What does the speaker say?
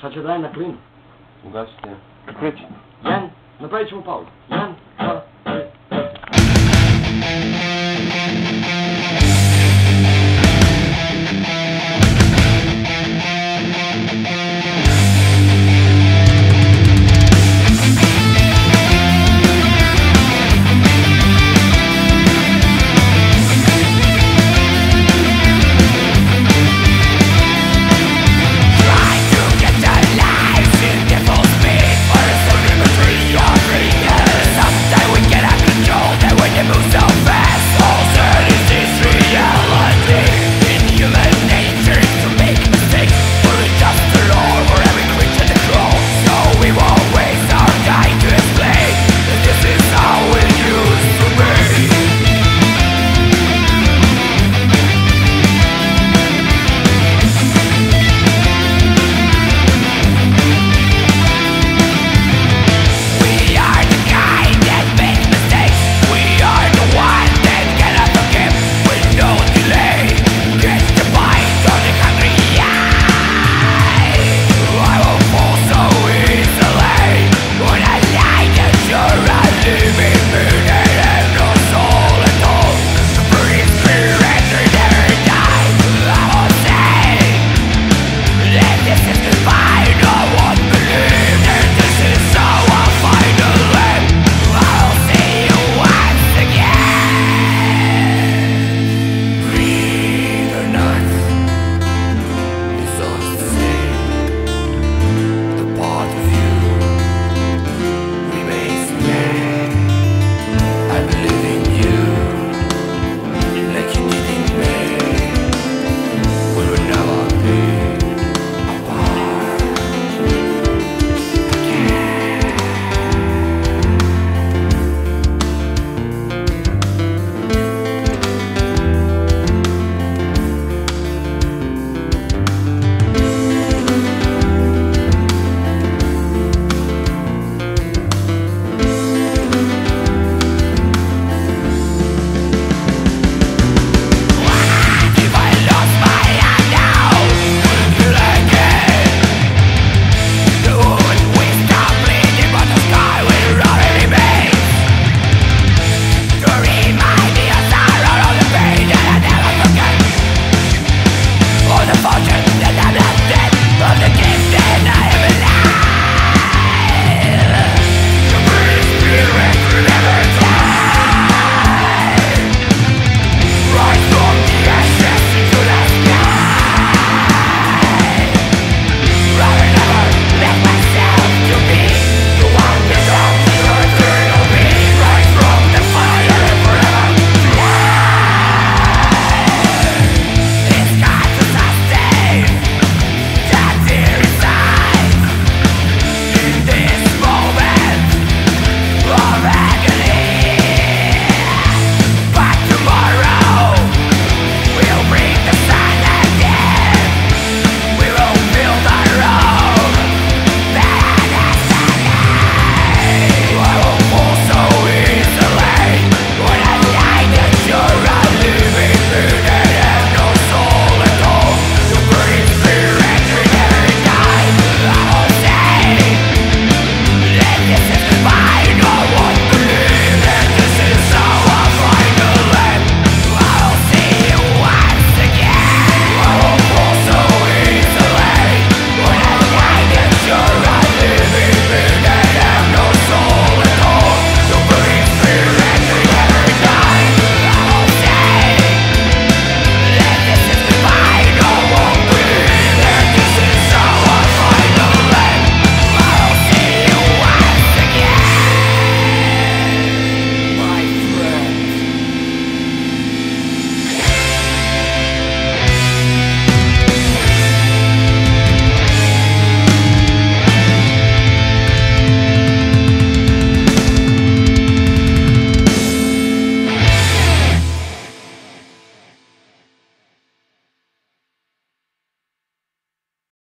šta će da daje na klinu? Ugasite. Kreći. Jan, napravit ćemo pauzu. Jan, hvala.